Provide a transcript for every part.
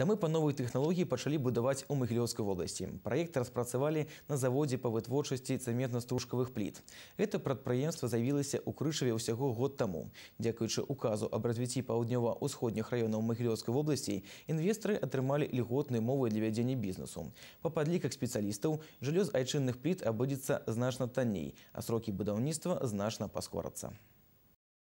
Дамы па новай тэхналогіі пачалі будаваць у Магілёўскай вобласці. Праект распрацавалі на заводзе па вытворчасці цэментна-стружкавых пліт. Гэта прадпрыемства з'явілася ў крышаве ўсяго год таму. Дзякуючы указу аб развіцці паўднёва-ўсходніх раёнаў Магілёўскай вобласці, інвестары атрымалі льготныя мовы для вядзення бізнесу. Па падліках спецыялістаў, жыллё з айчынных пліт абыдзецца значна танней, а срокі будаўніцтва значна паскорацца.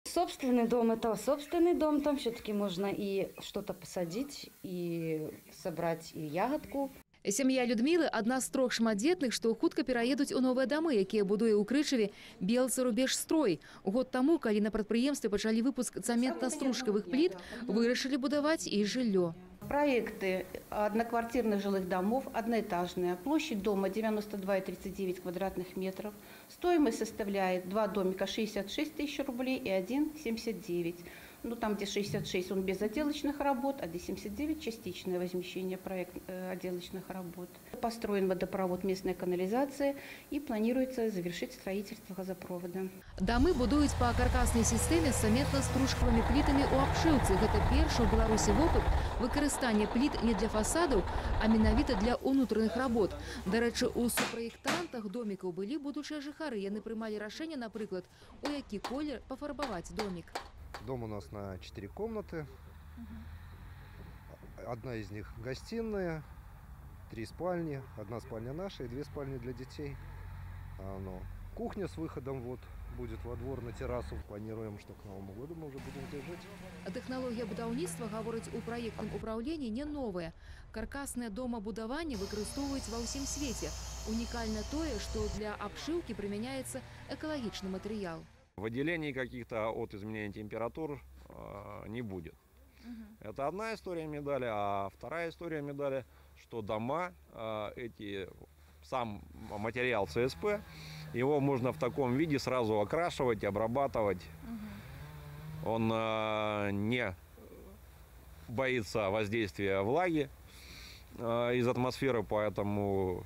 Собственный дом – это собственный дом, там все-таки можно и что-то посадить, и собрать и ягодку. Сям'я Людмілы адна з трох шматдзетных, што хутка пераедуць у новыя дамы, якія будуе ў крычаве белцы рубеж строй. Год таму, калі на прадпрыемстве пачалі выпуск цаментна-стружкавых пліт, вырашылі будаваць і жыллё. Проекты одноквартирных жилых домов, одноэтажная, площадь дома 92,39 квадратных метров, стоимость составляет два домика 66 тысяч рублей и один 79. Ну, там, где 66, он без отделочных работ, а где 79 – частичное возмещение проект э, отделочных работ. Построен водопровод местной канализации и планируется завершить строительство газопровода. Дамы будуюць па каркаснай сістэме з цаментна-стружкавымі плітамі ў абшыўцы. Гэта першы ў Беларусі вопыт выкарыстання пліт не для фасадаў, а менавіта для ўнутраных работ. Дарэчы, у супраектантах домікаў былі будучыя жыхары. Яны прымалі рашэнне, напрыклад, у які колер пафарбаваць домік. Дом у нас на 4 комнаты. Одна из них гостиная, три спальни. Одна спальня наша и две спальни для детей. А, ну, кухня с выходом вот будет во двор на террасу. Планируем, что к Новому году мы уже будем здесь жить. Тэхналогія будаўніцтва гаворыць у праектным управленні не новая. Каркаснае домабудаванне выкарыстоўваюць ва ўсім свеце. Унікальна тое, што для абшыўкі прымяняецца экалагічны матэрыял. Выделений каких-то от изменения температур э, не будет. Это одна история медали, а вторая история медали, что дома, э, эти, сам материал ЦСП, его можно в таком виде сразу окрашивать, обрабатывать. Он э, не боится воздействия влаги из атмосферы, поэтому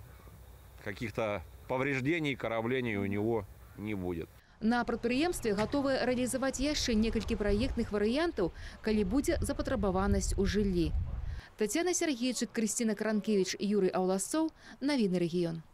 каких-то повреждений, кораблений у него не будет. На прадпрыемстве гатовы рэалізаваць яшчэ некалькі праектных варыянтаў, калі будзе запатрабаванасць у жыллі. Тацяна Сергейчык, Крысціна Кранкевіч, Юрый Аўласцоў, навіны рэгіён.